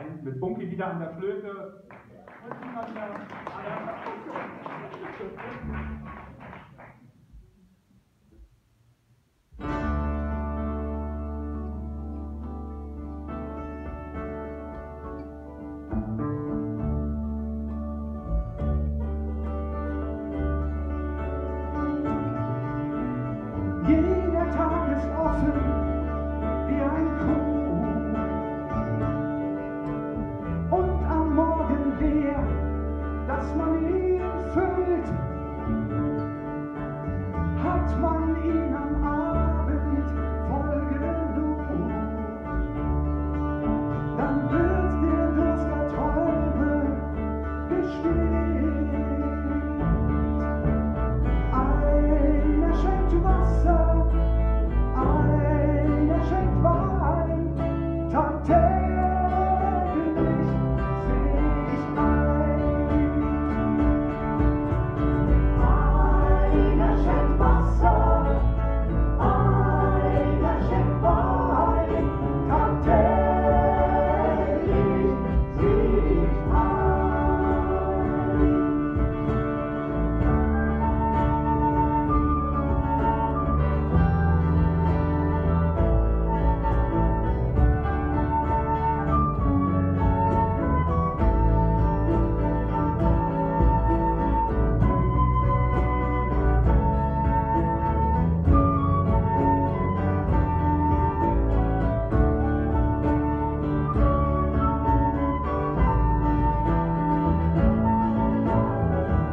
Verein. Mit Bunky wieder an der Flöte. Und an der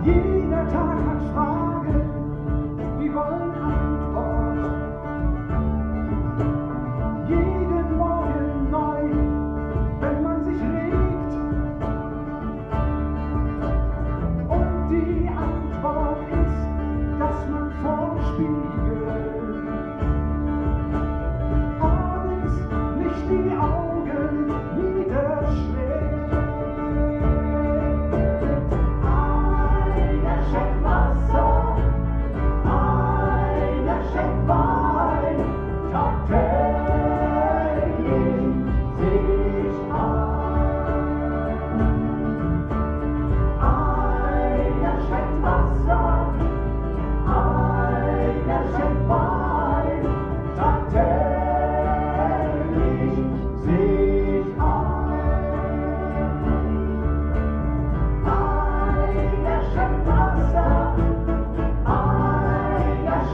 Jeder Tag hat Fragen, die wollen Antwort. Jeden Morgen neu, wenn man sich regt. Und die Antwort ist, dass man vorspielt.